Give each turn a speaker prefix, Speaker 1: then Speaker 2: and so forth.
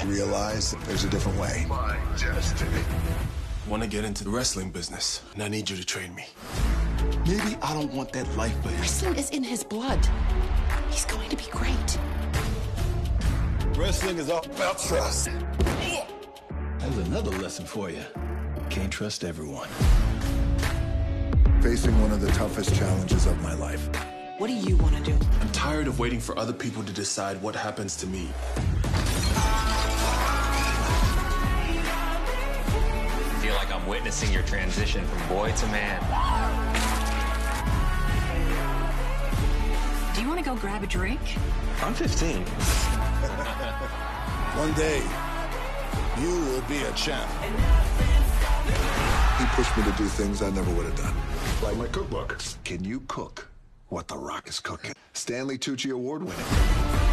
Speaker 1: I realized that there's a different way.
Speaker 2: My destiny.
Speaker 3: Want to get into the wrestling business, and I need you to train me.
Speaker 4: Maybe I don't want that life for him.
Speaker 5: Wrestling is in his blood. He's going to be great.
Speaker 4: Wrestling is all about trust.
Speaker 6: There's another lesson for you. Can't trust everyone.
Speaker 1: Facing one of the toughest challenges of my life.
Speaker 5: What do you want to do?
Speaker 3: I'm tired of waiting for other people to decide what happens to me.
Speaker 7: I'm witnessing your transition from boy to man.
Speaker 5: Do you want to go grab a drink?
Speaker 7: I'm 15.
Speaker 4: One day, you will be a champ.
Speaker 1: He pushed me to do things I never would have done.
Speaker 2: Like my cookbook.
Speaker 1: Can you cook what The Rock is cooking? Stanley Tucci award winning.